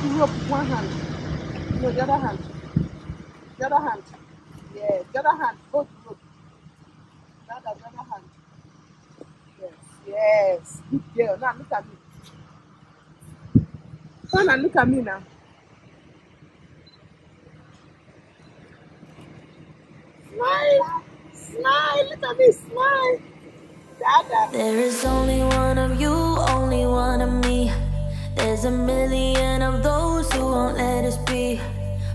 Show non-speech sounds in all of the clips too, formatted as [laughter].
with one hand. No, the other hand. The other hand. Yeah, the other hand. The the other hand. Yes, yes. Good girl. Now look at me. And look at me now. Smile. Smile. Look at me. Smile. Dada. There is only one of you, only one of me. There's a million of those who won't let us be.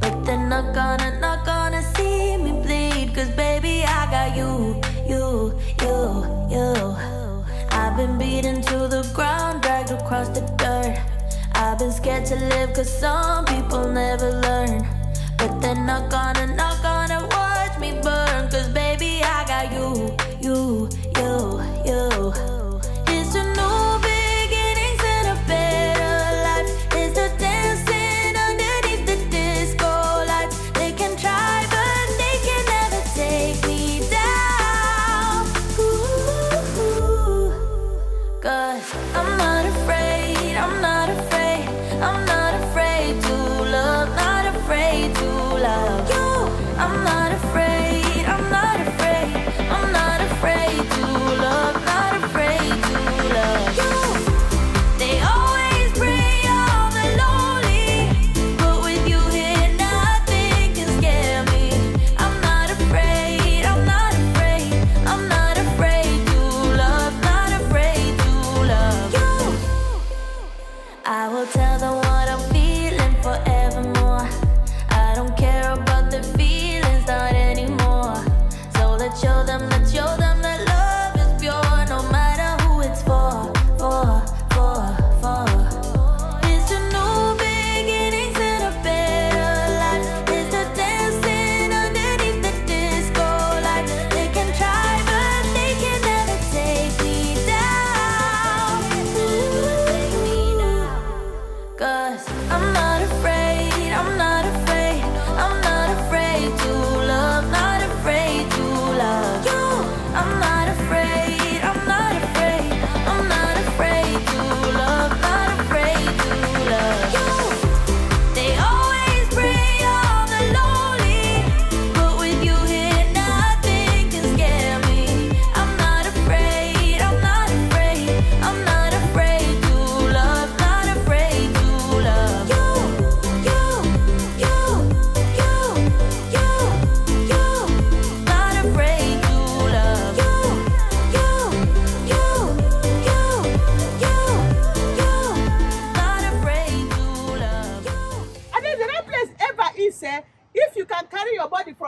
But they're not gonna, not gonna see me bleed. Cause baby, I got you, you, you, you. I've been beaten to the ground, dragged across the dirt. I've been scared to live cause some people never learn. But they're not gonna, not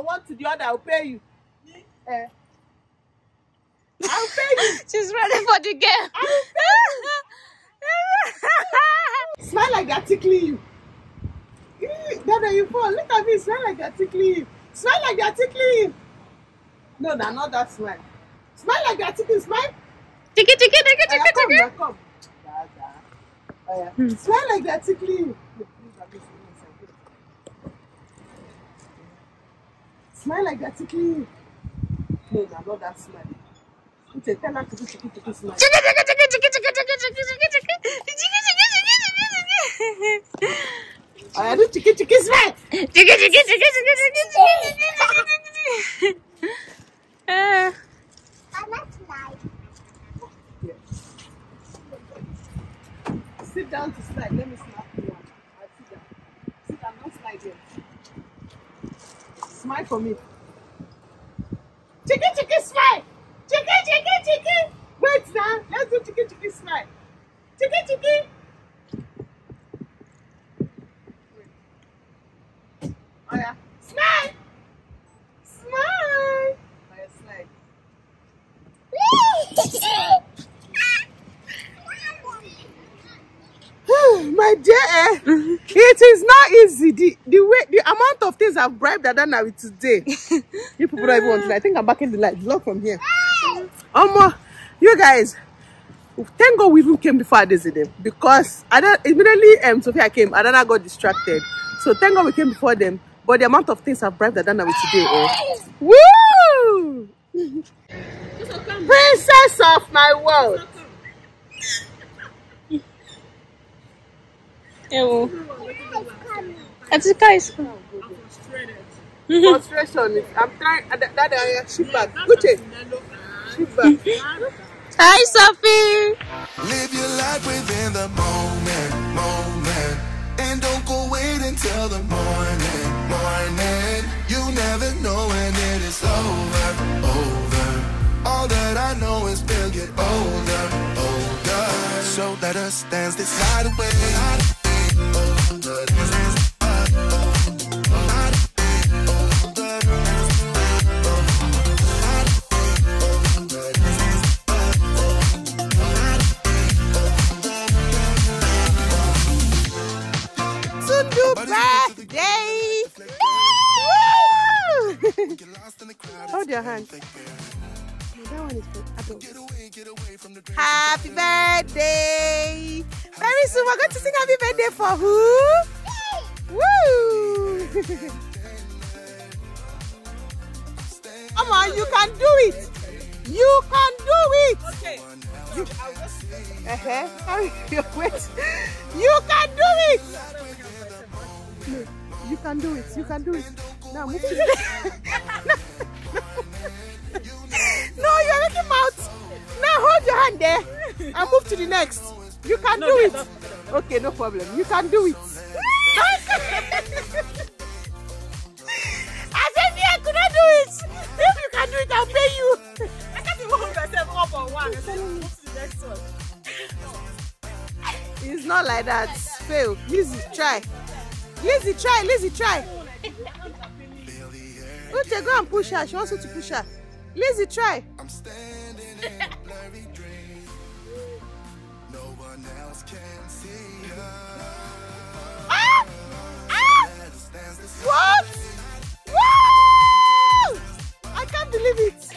from one to the other, I'll pay you. Eh. I'll pay you. [laughs] She's ready for the game. I'll pay you. [laughs] Smile like they're tickling you. Eh, Dada, you fall. Look at me. Smile like they're tickling you. Smile like they're tickling you. No, no, not that smile. Smile like they're tickling. Smile. Tiki tiki tiki Oya, tiki come, come. Oya. Smile like they're tickling you. Smile like tickling you. No, no, not that smile. Tell her to do smile. Tiki tiki tiki tiki tiki tiki tiki tiki tiki. Tiki tiki tiki tiki tiki. Oya, do ticky ticky smile. Tiki tiki tiki tiki tiki tiki tiki. Eh. Yes. Sit down to slide. Let me snap Smile for me. Chicken, chicken, smile. Chicken, chicken, chicken. Wait now. Let's do chicken, chicken, smile. Chicken, chicken. Oh yeah. Smile. Dear, eh, it is not easy. The the way the amount of things I've bribed Adana with today. [laughs] you people don't even want to. I think I'm back in the light. Vlog from here. Um, you guys, thank God we even came before Adeside because Adana immediately um Sophia came, Adana got distracted. So thank God we came before them. But the amount of things I've bribed Adana with today, eh? Woo! [laughs] Princess of my world. Ewo. Atika is coming. Frustration is, I'm trying, uh, that, that uh, shift back. Gucci. Shift back. Hi, Sophie. Live your life within the moment, moment. And don't go wait until the morning, morning. You never know when it is over, over. All that I know is we'll get older, older. So let us dance this night away. Hold your hand. Think bear. Soon we're going to sing happy birthday for who? Woo! Come on, you can do it! You can do it! Okay. You, uh-huh. [laughs] Wait. You can do it! No, you can do it. You can do it. Now move to [laughs] the No, you're making mouth. Now hold your hand there and move to the next. You can do it. Okay, no problem. You can do it. [laughs] I said me, I could not do it. If you can do it, I'll pay you. I can't even hold myself up on one. I said, move to the next one. It's not like that. Fail. Lizzie, try. Lizzie, try. Lizzie, try. [laughs] Uche, go and push her. She wants you to push her. Lizzie, try. I'm standing Ah! Ah! Let us dance this What? Woo! I can't believe it.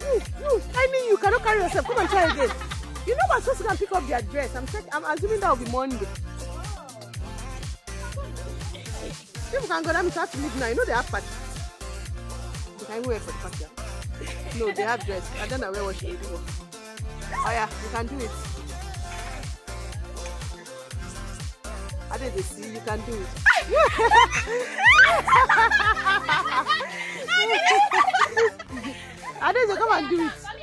You, you, I mean, you cannot carry yourself. Come and try again. You know we're supposed to pick up their dress. I'm check, I'm assuming that will be Monday. People can go. That means I have to leave now. You know they have party. They can wear for the party. No, they have dress. I don't know where what she will. Oh yeah, you can do it. I didn't see. You can do it. I come and do it. [laughs]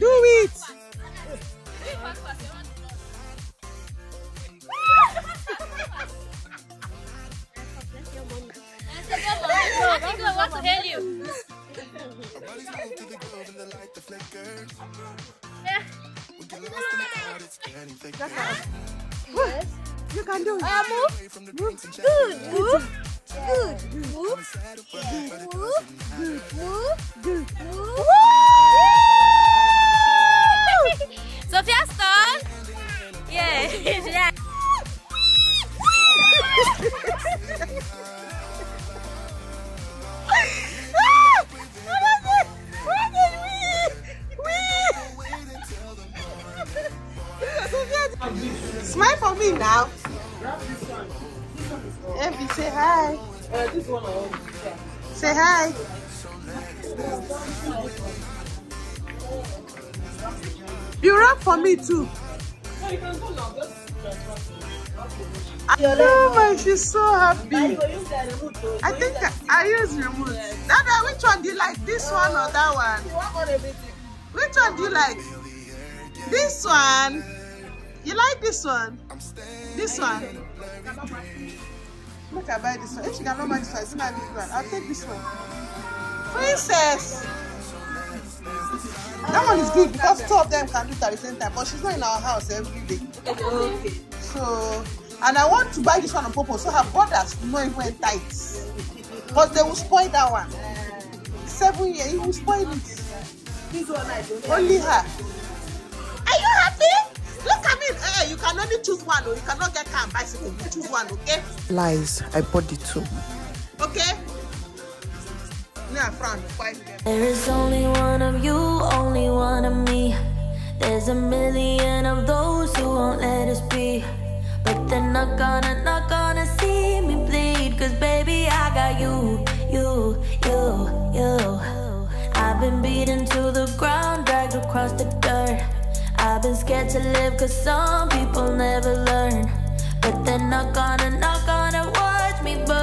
Don't crowd, it's getting thicker. You can do it. Away from the drinks and chatting. Move. Sad about it, but it doesn't matter. Good. [laughs] Sophia's turn. Yeah. [laughs] yeah. [laughs] Rap for me too. Oh my, she's so happy. I think I use remote. Dada, which one do you like? This one or that one? Which one do you like? This one. You like this one? This one. Look, I buy this one. If she cannot buy this one, it's not this one. I'll take this one. Princess. That one is good because two of them can do it at the same time. But she's not in our house every day. So, and I want to buy this one on purpose so her brothers will not even enter it. Because they will spoil that one. Seven years, you will spoil it. Only her. Are you happy? Look at me. Hey, you can only choose one. Or you cannot get car and bicycle. You choose one, okay? Lies. I bought the two. Okay? There is only one of you, only one of me. There's a million of those who won't let us be. But they're not gonna, not gonna see me bleed. Cause baby, I got you, you, you, you. I've been beaten to the ground, dragged across the dirt. I've been scared to live cause some people never learn. But they're not gonna, not gonna watch me burn.